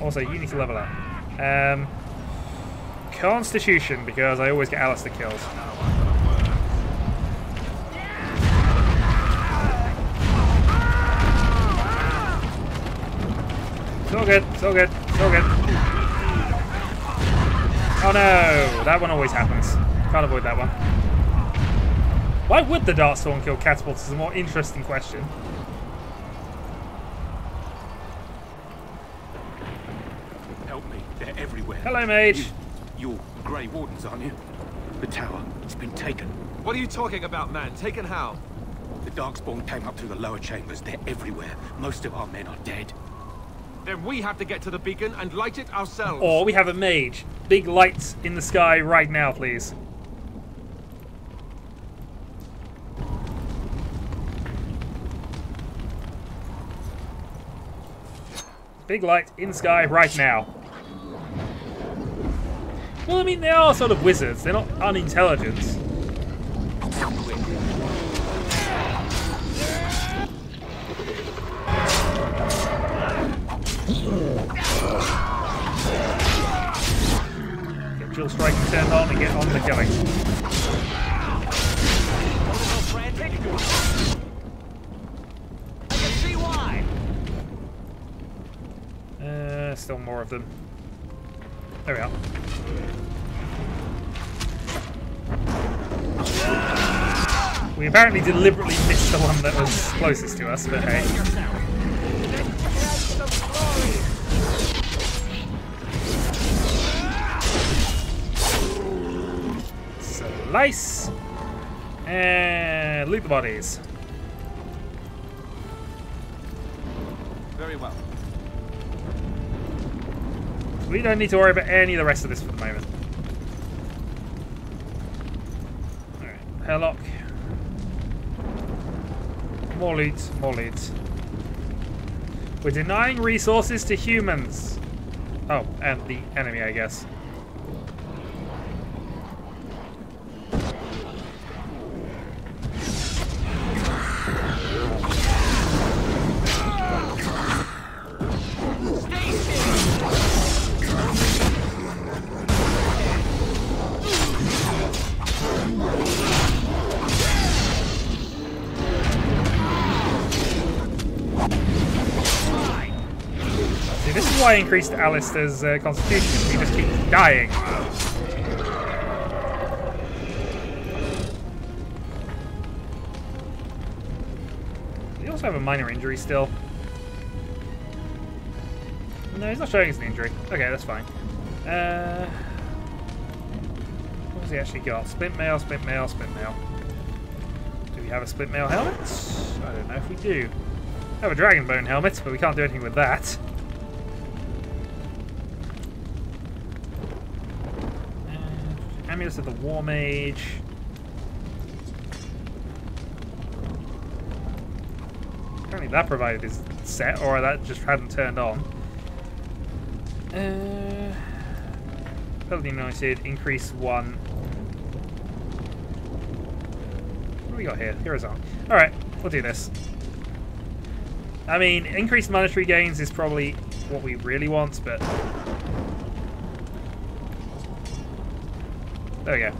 Also, you need to level up. Um, Constitution, because I always get Alistair kills. So good, so good, so good. Oh no, that one always happens. Can't avoid that one. Why would the Darkstorm kill catapults is a more interesting question. Help me. They're everywhere. Hello, mage. You, you're Grey Wardens, aren't you? The tower. It's been taken. What are you talking about, man? Taken how? The Darkspawn came up through the lower chambers. They're everywhere. Most of our men are dead. Then we have to get to the beacon and light it ourselves. Or we have a mage. Big lights in the sky right now, please. Big light in sky right now. Well, I mean, they are sort of wizards. They're not unintelligent. Get Dual Strike turned on and get on the why. Uh, still more of them. There we are. We apparently deliberately missed the one that was closest to us, but hey. Slice! And loot the bodies. Very well. We don't need to worry about any of the rest of this for the moment. Alright, Hurlock. More loot, more loot. We're denying resources to humans. Oh, and the enemy, I guess. Why I increased Alistair's uh, constitution. He just keeps dying. He also have a minor injury still? No, he's not showing us an injury. Okay, that's fine. Uh, what does he actually got? Splint mail, splint mail, splint mail. Do we have a splint mail helmet? I don't know if we do. We have a dragon bone helmet, but we can't do anything with that. Uh, Amulet of the War Mage. Apparently that provided is set, or that just hadn't turned on. Uh, Paladin United, increase one. What do we got here? Heroes on. Alright, we'll do this. I mean, increased monetary gains is probably what we really want, but... There we go.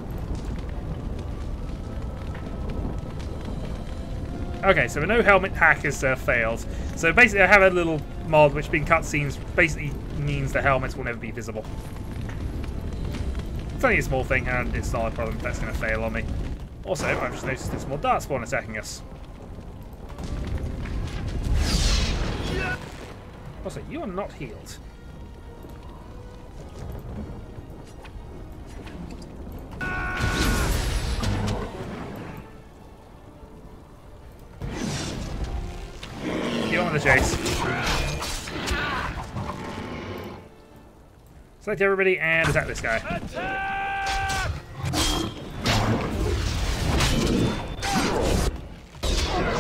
Okay, so a no helmet hack has uh, failed. So basically I have a little mod which being cutscenes basically means the helmets will never be visible. It's only a small thing and it's not a problem if that's going to fail on me. Also, I've just noticed there's more Darkspawn attacking us. Also, you are not healed. Chase. Select everybody and attack this guy.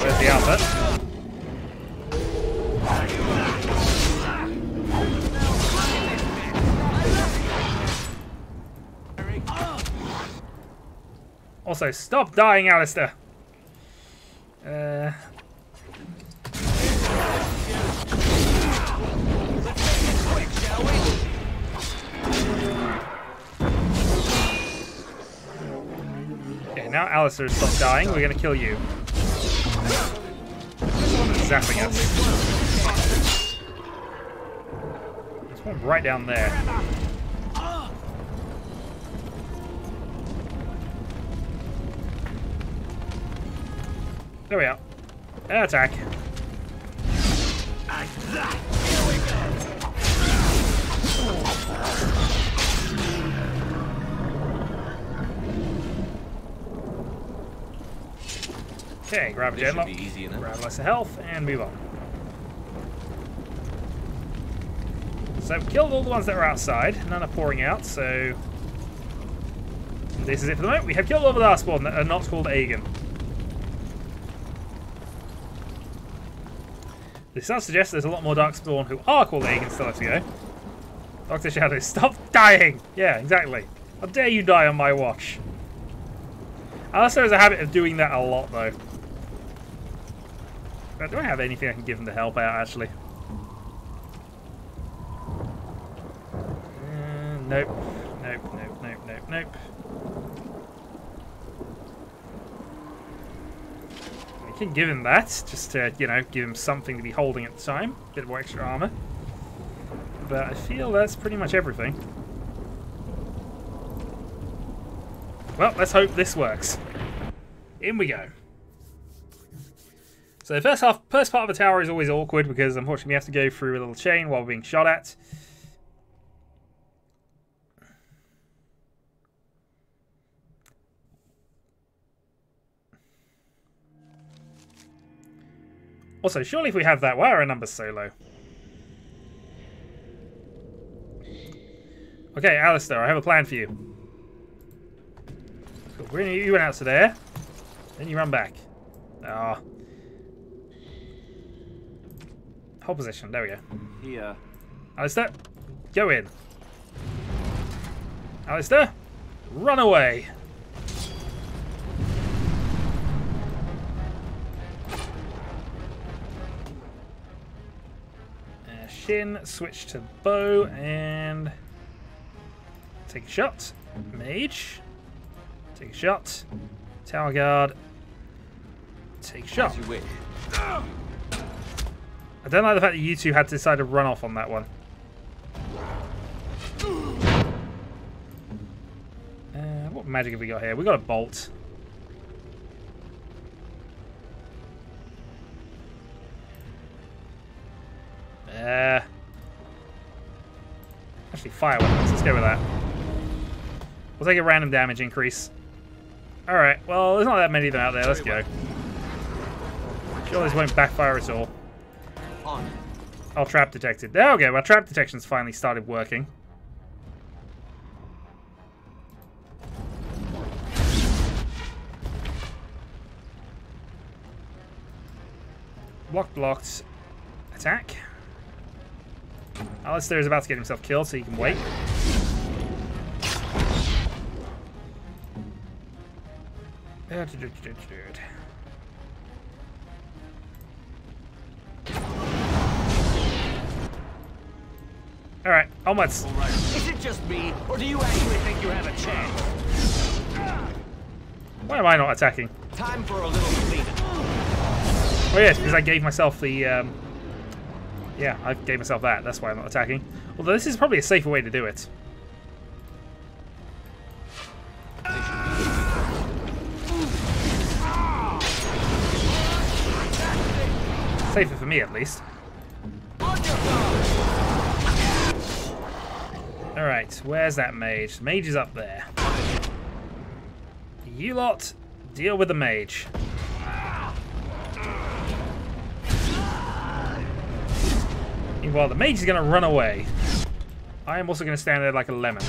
There's the output. Also, stop dying, Alistair. Uh, now Alistair has stopped dying, we're to kill you. Zapping us. There's one right down there. There we are. Attack. Okay, grab a genlock, easy enough. grab less health, and move on. So, I've killed all the ones that were outside. None are pouring out, so... This is it for the moment. We have killed all the last one that are not called Aegon. This does suggest there's a lot more Darkspawn who are called Aegon still have to go. Dr. Shadow, stop dying! Yeah, exactly. How dare you die on my watch? Alistair has a habit of doing that a lot, though. Do I have anything I can give him to help out, actually? Uh, nope. Nope, nope, nope, nope, nope. I can give him that, just to, you know, give him something to be holding at the time. Bit more extra armor. But I feel that's pretty much everything. Well, let's hope this works. In we go. So the first half, first part of the tower is always awkward because unfortunately we have to go through a little chain while we're being shot at. Also, surely if we have that, why are our numbers so low? Okay, Alistair, I have a plan for you. Cool. You went out to there, then you run back. Ah. Hold position, there we go. Here. Alistair, go in. Alistair, run away. Uh, Shin, switch to bow, and take a shot. Mage, take a shot. Tower guard, take a shot. As you wish. I don't like the fact that you two had to decide to run off on that one. Uh, what magic have we got here? We got a bolt. Uh, actually, fire weapons. Let's go with that. We'll take a random damage increase. Alright, well, there's not that many of them out there. Let's go. Sure, this won't backfire at all. On. Oh, trap detected. There we go. Our trap detection's finally started working. Block blocked. Attack. Alistair is about to get himself killed, so he can wait. Uh, Alright, onwards. Is it just me, or do you actually think you have a chance? Why am I not attacking? Time for a little cleanup. Oh yes, because I gave myself the, um... Yeah, I gave myself that. That's why I'm not attacking. Although this is probably a safer way to do it. Safer for me, at least. Alright, where's that mage? The mage is up there. You lot, deal with the mage. Meanwhile, the mage is going to run away. I am also going to stand there like a lemon.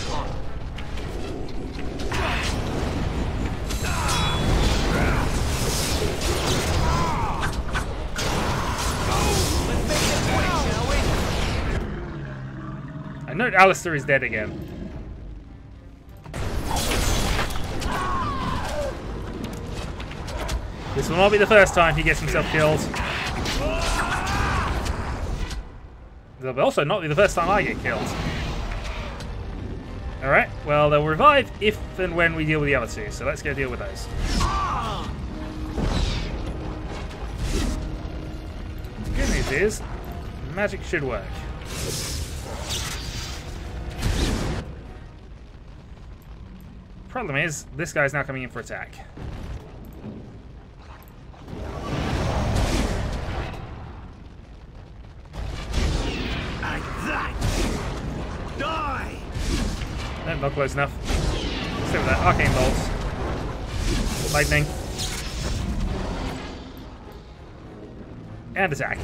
Note Alistair is dead again. This will not be the first time he gets himself killed. It'll also not be the first time I get killed. Alright, well, they'll revive if and when we deal with the other two, so let's go deal with those. The good news is, magic should work. Problem is, this guy's now coming in for attack. Die! No, not close enough. Stay with that. Arcane bolts. Lightning. And attack.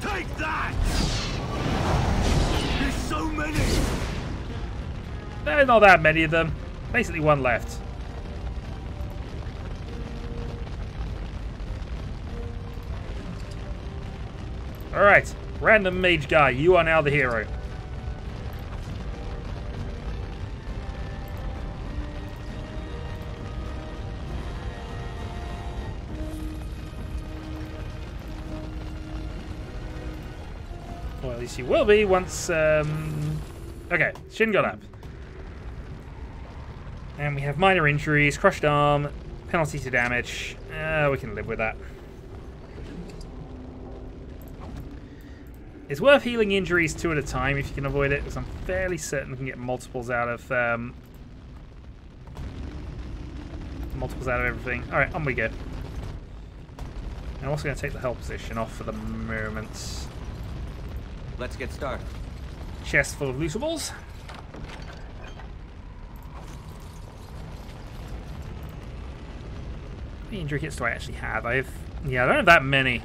Take that! There's so many! There's not that many of them. Basically one left. Alright, random mage guy, you are now the hero. Well, at least you will be once. Um... Okay, Shin got up. And we have minor injuries, crushed arm, penalty to damage. Uh, we can live with that. It's worth healing injuries two at a time if you can avoid it, because I'm fairly certain we can get multiples out of um, multiples out of everything. All right, on we go. I'm also going to take the help position off for the moment. Let's get started. Chest full of lootables. Many injury kits do I actually have? I have, yeah, I don't have that many.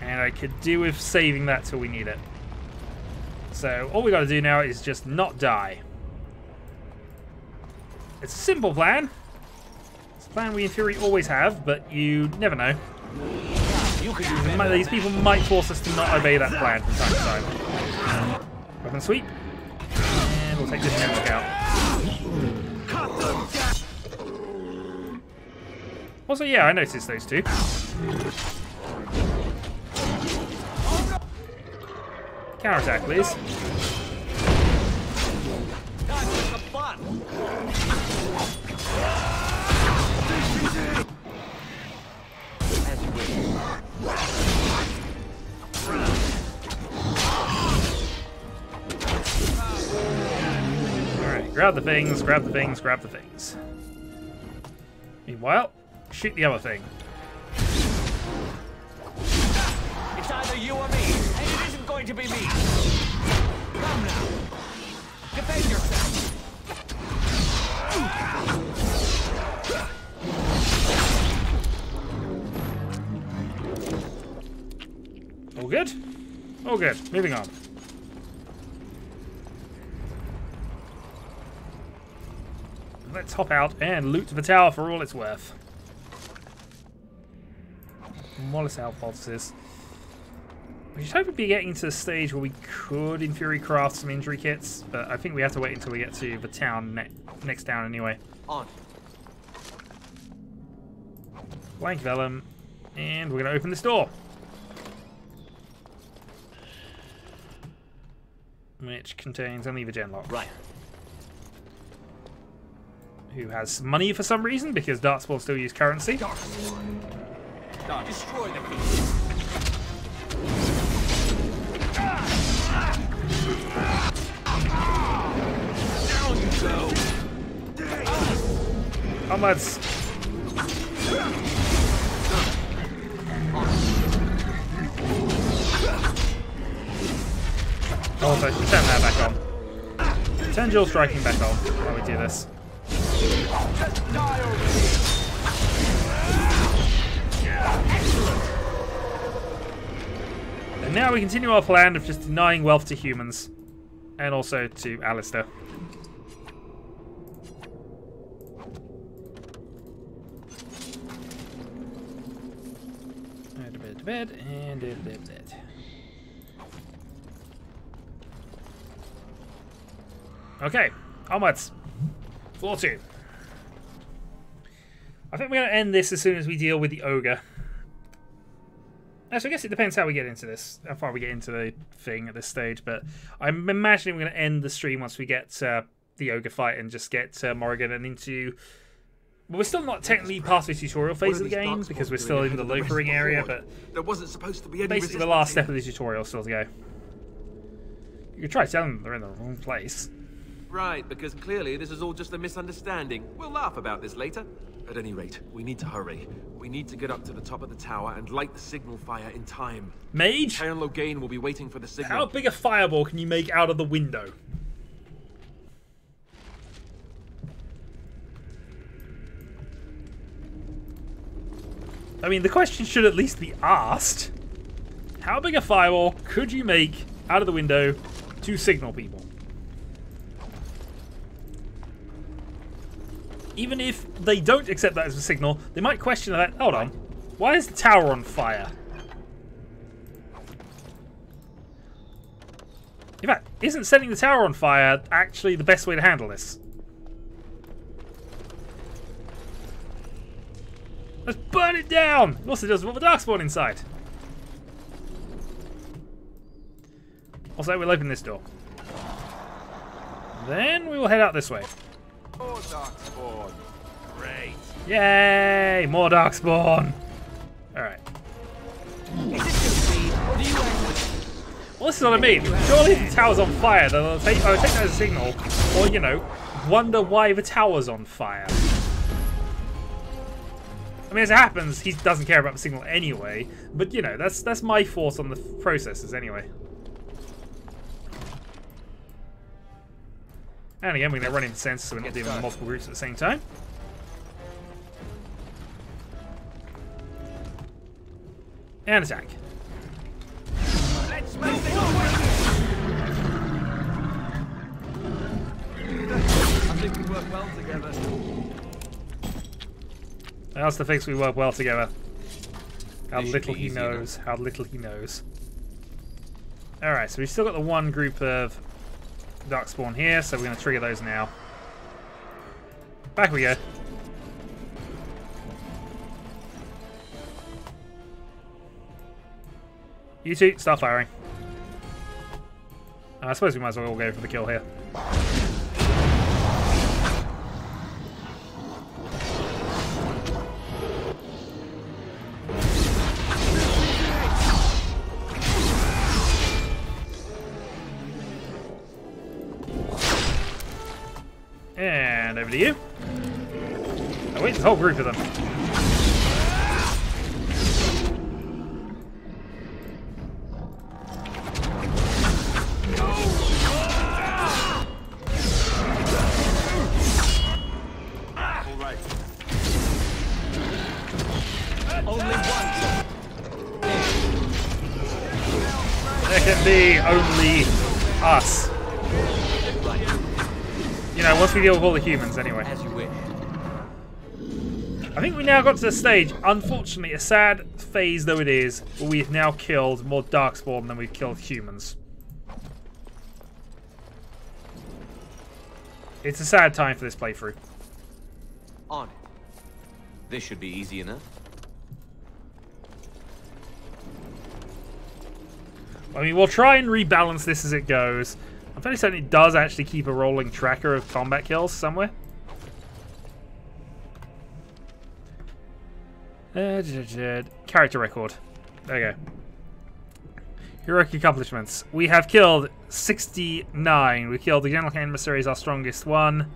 And I could do with saving that till we need it. So all we got to do now is just not die. It's a simple plan. It's a plan we in theory always have, but you never know. You could do Might- These people might force us to not obey that plan from time to time. Weapon sweep. And we'll take this network out. Also, yeah, I noticed those two. Please. As you wish. Alright, grab the things, grab the things, grab the things. Meanwhile, shoot the other thing. It's either you or me, and it isn't going to be me! Come now! Defend yourself! All good? All good. Moving on. Let's hop out and loot the tower for all it's worth. Wallace outposts. We should hope we'd be getting to the stage where we could, in theory, craft some injury kits, but I think we have to wait until we get to the town ne next town anyway. On. Blank vellum, and we're going to open this door. Which contains only the genlock. Right. Who has money for some reason, because Darkspawn still use currency. Destroy the beast! Down you go! Onwards! Also, oh, turn that back on. Turn dual striking back on while we do this. And now we continue our plan of just denying wealth to humans. And also to Alistair. Bed and. Okay, onwards. Floor two. I think we're going to end this as soon as we deal with the ogre. Actually, I guess it depends how we get into this, how far we get into the thing at this stage. But I'm imagining we're going to end the stream once we get uh, the ogre fight and just get uh, Morrigan and into. Well, we're still not technically past the tutorial phase of the game because we're still in the Lothering area, but There wasn't supposed to be any basically the last step of the tutorial still to go. You could try telling them they're in the wrong place. Right, because clearly this is all just a misunderstanding. We'll laugh about this later. At any rate, we need to hurry. We need to get up to the top of the tower and light the signal fire in time. Mage, Baron Loghain will be waiting for the signal. how big a fireball can you make out of the window? I mean, the question should at least be asked. How big a fireball could you make out of the window to signal people? Even if they don't accept that as a signal, they might question that. Hold on. Why is the tower on fire? In fact, isn't setting the tower on fire actually the best way to handle this? Let's burn it down! It also does with the darkspawn inside. Also, we'll open this door. Then we will head out this way. Oh, Darkspawn. Great. Yay! More darkspawn! Alright. Is it just me, do you. Well, this is what I mean. Surely if the tower's on fire, then I'll take, I'll take that as a signal. Or, you know, wonder why the tower's on fire. I mean, as it happens, he doesn't care about the signal anyway. But, you know, that's that's my thoughts on the processes anyway. And again, we're going to run into sensors so we're not dealing with multiple groups at the same time. And attack. Let's make this I think we work well together. That's the fix we work well together. How little he knows. How little he knows. Alright, so we've still got the one group of Darkspawn here, so we're going to trigger those now. Back we go. You two, start firing. I suppose we might as well all go for the kill here. Oh group of them. Only us. You know, once we deal with all the humans anyway. As you wish. I think we now got to the stage, unfortunately, a sad phase though it is, where we've now killed more Darkspawn than we've killed humans. It's a sad time for this playthrough. On it. This should be easy enough. I mean, we'll try and rebalance this as it goes. I'm fairly certain it does actually keep a rolling tracker of combat kills somewhere. Uh, character record. There you go. Heroic accomplishments. We have killed 69. We killed the Genlock Emissary as our strongest one.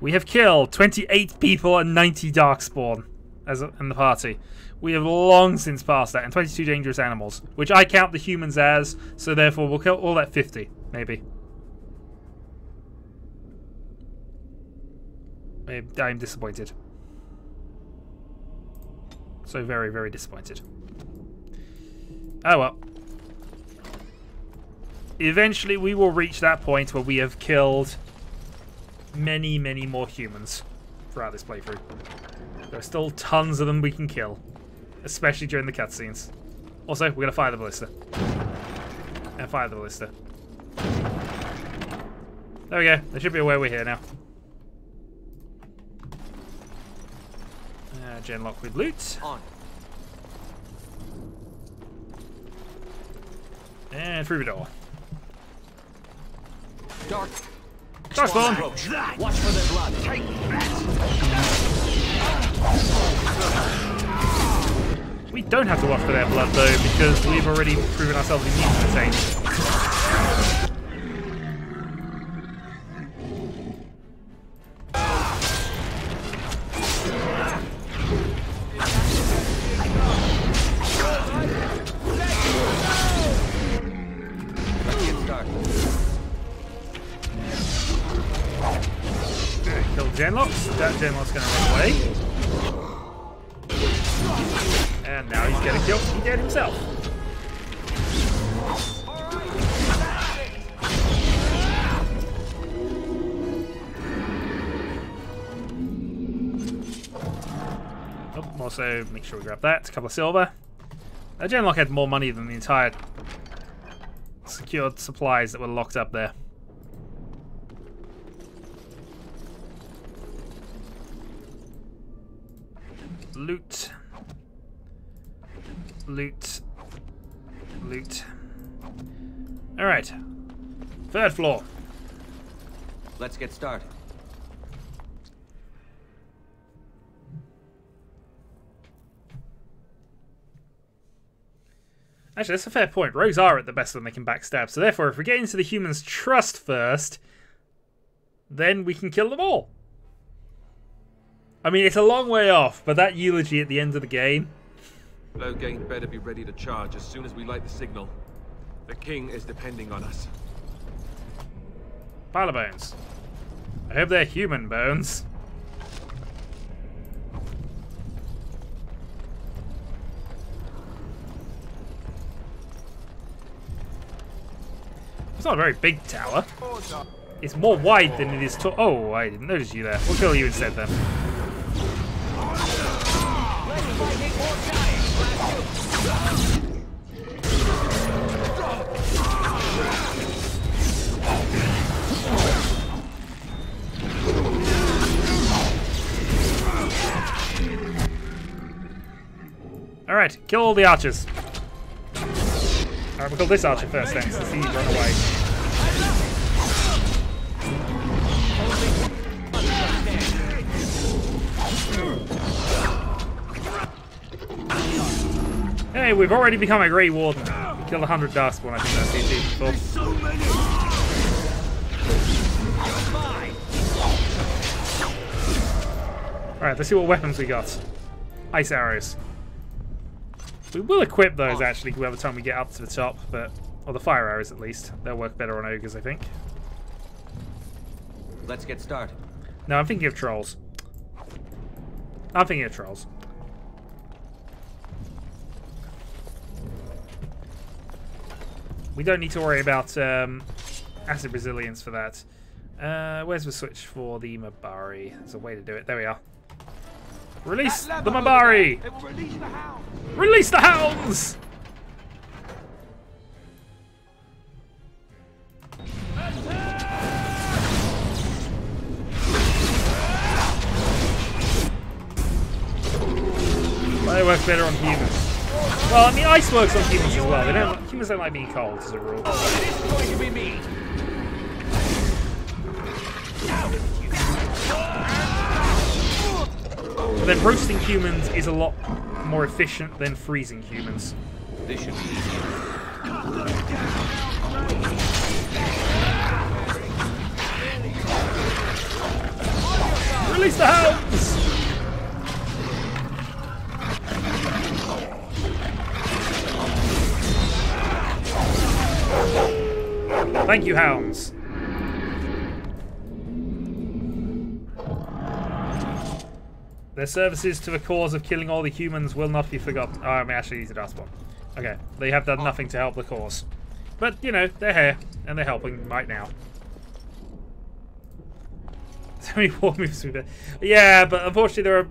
We have killed 28 people and 90 Darkspawn as a, in the party. We have long since passed that, and 22 dangerous animals, which I count the humans as, so therefore we'll kill all at 50, maybe. I'm disappointed. So very, very disappointed. Oh well. Eventually we will reach that point where we have killed many, many more humans throughout this playthrough. There are still tons of them we can kill, especially during the cutscenes. Also, we're going to fire the ballista. And fire the ballista. There we go. There should be a way we're here now. Uh, Genlock with loot. On. And Frubador. Dark. Darkspawn. Watch for their blood. Take that. We don't have to watch for their blood though, because we've already proven ourselves immune to the same. Genlocks. Gonna run away. And now he's getting killed. He dead himself. Oh, also, make sure we grab that. A couple of silver. Uh, Genlock had more money than the entire secured supplies that were locked up there. Loot. Loot. Loot. Alright. Third floor. Let's get started. Actually, that's a fair point. Rogues are at the best when they can backstab, so therefore, if we get into the humans' trust first, then we can kill them all. I mean, it's a long way off, but that eulogy at the end of the game, Loghain better be ready to charge as soon as we light the signal. The king is depending on us. pile of bones. I hope they're human bones. It's not a very big tower. It's more wide than it is tall. Oh, I didn't notice you there. We'll kill you instead then. Alright, kill all the archers. Alright, we'll kill this archer first then, since he run away. Hey, we've already become a Grey Warden. We killed 100 Darkspawn, I think that's the for. Alright, let's see what weapons we got. Ice arrows. We will equip those actually by the time we get up to the top, but or the fire arrows at least. They'll work better on ogres, I think. Let's get started. No, I'm thinking of trolls. I'm thinking of trolls. We don't need to worry about um, acid resilience for that. Uh, where's the switch for the Mabari? There's a way to do it. There we are. Release the Mabari! It will release the hound. Release the hounds! They work better on humans. Well, I mean, ice works on humans as well. They don't, humans don't like being cold, as a rule. But then roasting humans is a lot more efficient than freezing humans. This should be. Release the hounds! Thank you, hounds. Their services to the cause of killing all the humans will not be forgotten. Oh, I mean, actually, these are Darkspawn. Okay, they have done nothing to help the cause. But, you know, they're here, and they're helping right now. So many war moves through there. Yeah, but unfortunately there are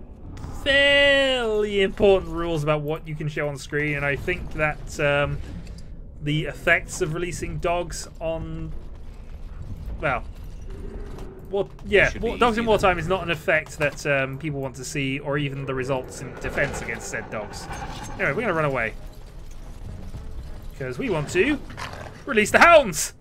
fairly important rules about what you can show on screen, and I think that um, the effects of releasing dogs on, well, well, yeah, should be war, dogs in wartime is not an effect that um, people want to see, or even the results in defense against said dogs. Anyway, we're gonna run away because we want to Release the hounds!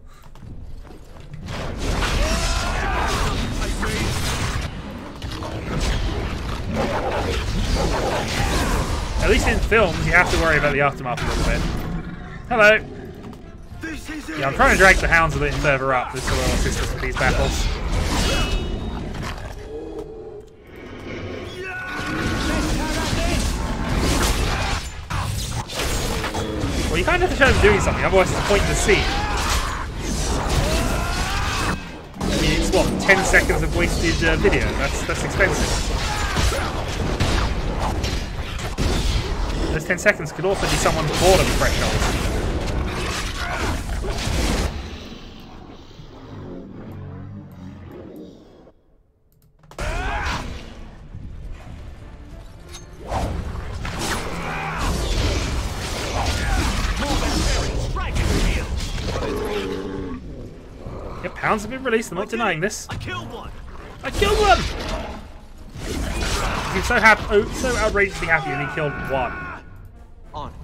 At least in films, you have to worry about the aftermath a little bit. Hello. This is it. Yeah, I'm trying to drag the hounds a bit further up This so they'll assist us with these battles. Well, you kind of have to show them doing something, otherwise it's the point of the scene. I mean, it's what, 10 seconds of wasted uh, video? That's, that's expensive. Those 10 seconds could also be someone's boredom threshold. Have released, I'm not denying this. I killed one. I killed one! He's so happy, oh, so outrageously happy and he killed one. Ah. On.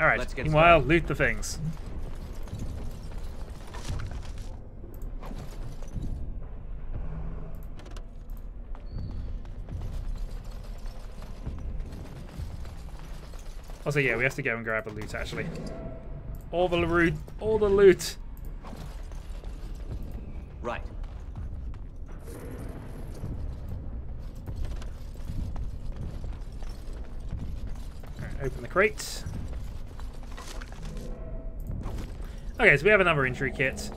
Alright, meanwhile, loot the things. Also, yeah, we have to go and grab the loot, actually. All the loot, all the loot. Right. Open the crate. Okay, so we have another injury kit.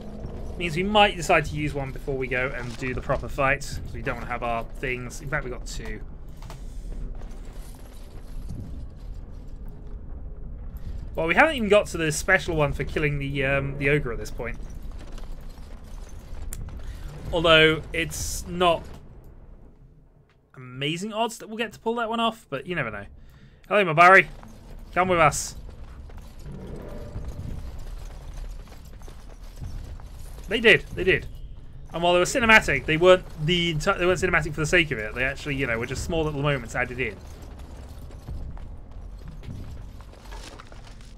Means we might decide to use one before we go and do the proper fight. So we don't want to have our things. In fact, we got two. Well, we haven't even got to the special one for killing the um, the ogre at this point. Although it's not amazing odds that we'll get to pull that one off, but you never know. Hello, Mabari. Come with us. They did. They did. And while they were cinematic, they weren't the they weren't cinematic for the sake of it. They actually, you know, were just small little moments added in.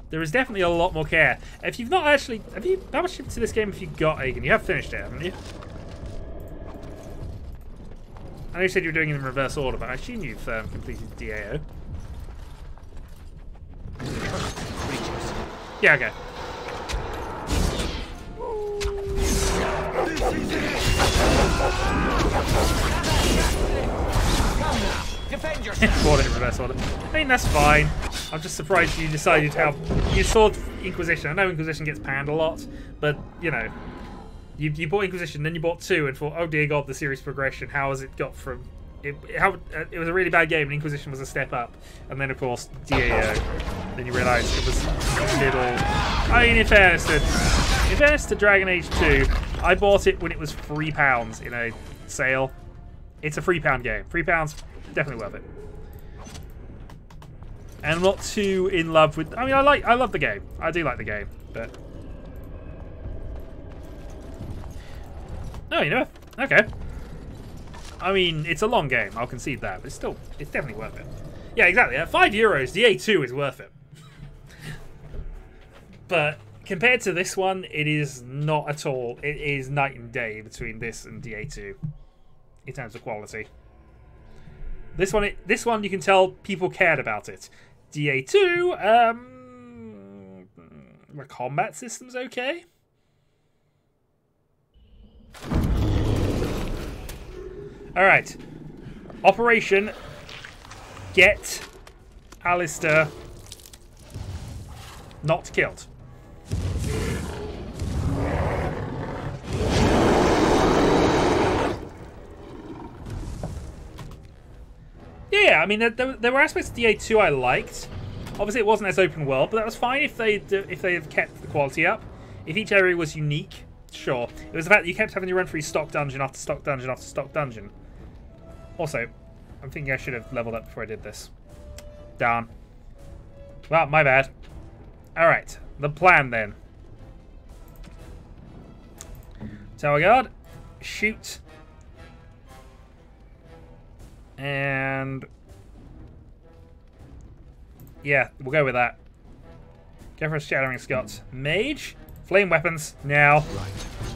There is definitely a lot more care. If you've not actually, have you? How much into this game have you got, Aegon? You have finished it, haven't you? I know you said you were doing it in reverse order, but I assume you've um, completed DAO. Yeah, okay. Bought it in reverse order. I mean, that's fine. I'm just surprised you decided how you saw Inquisition. I know Inquisition gets panned a lot, but you know, you, you bought Inquisition, then you bought two, and thought, oh dear God, the series progression. How has it got from? It, how, uh, it was a really bad game, and Inquisition was a step up, and then of course DAO. Then you realise it was a little. I mean, in fairness to, in fairness to Dragon Age 2, I bought it when it was three pounds in a sale. It's a three pound game. Three pounds, definitely worth it. And I'm not too in love with. I mean, I like, I love the game. I do like the game, but. No, you know, okay. I mean, it's a long game. I'll concede that, but it's still, it's definitely worth it. Yeah, exactly. At five euros, DA2 is worth it. but compared to this one, it is not at all. It is night and day between this and DA2 in terms of quality. This one, it, this one, you can tell people cared about it. DA2, um, the combat system's okay. All right, Operation Get Alistair not killed. Yeah, I mean, there, there, were aspects of DA2 I liked. Obviously, it wasn't as open world, but that was fine if they if they had kept the quality up. If each area was unique, sure. It was the fact that you kept having to run through stock dungeon after stock dungeon after stock dungeon. Also, I'm thinking I should have leveled up before I did this. Darn. Well, my bad. Alright, the plan then. Tower guard, shoot. And... Yeah, we'll go with that. Go for a Shattering Shots. Mage? Flame weapons, now.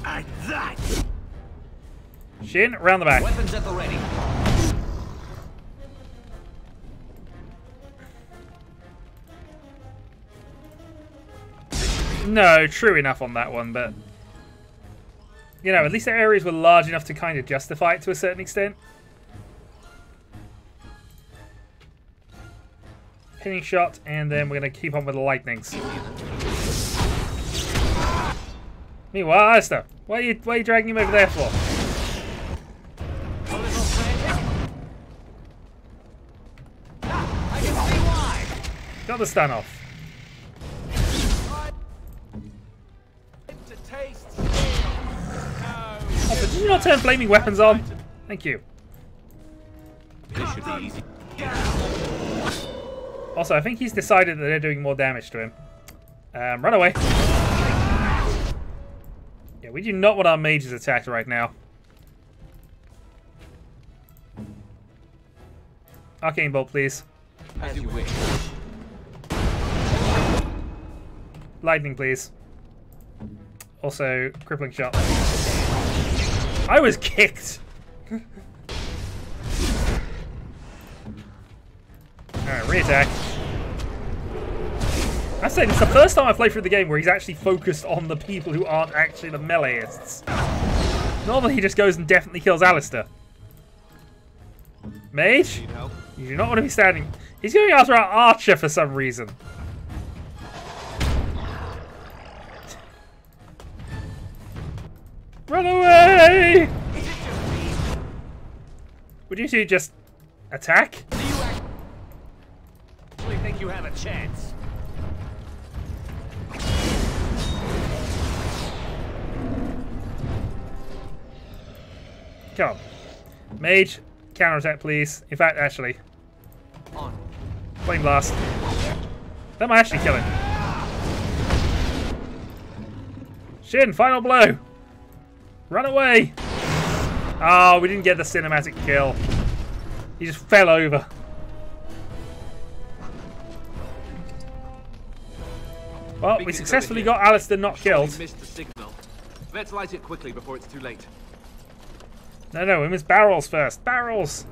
And that! Shin, round the back. Weapons at the ready. No, true enough on that one, but... You know, at least the areas were large enough to kind of justify it to a certain extent. Pinning shot, and then we're going to keep on with the lightnings. Meanwhile, Alistair, why are you, why are you dragging him over there for? Got the stun off. Not turn flaming weapons on? Thank you. This should be easy. Also, I think he's decided that they're doing more damage to him. Um, run away. Yeah, we do not want our mages attacked right now. Arcane Bolt, please. As you wish. Lightning, please. Also, Crippling Shot. I was kicked! Alright, re-attack. I say it's the first time I've played through the game where he's actually focused on the people who aren't actually the meleeists. Normally he just goes and definitely kills Alistair. Mage? You do not want to be standing. He's going after our archer for some reason. Would you two just attack? Do you actually think you have a chance? Come on. Mage, counterattack, please. In fact, actually, On. Flame Blast. That might actually kill him. Shin, final blow. Run away. Oh, we didn't get the cinematic kill. He just fell over. Well, we successfully got Alistair not killed. Missed the signal. Let's light it quickly before it's too late. No, no, we missed barrels first. Barrels!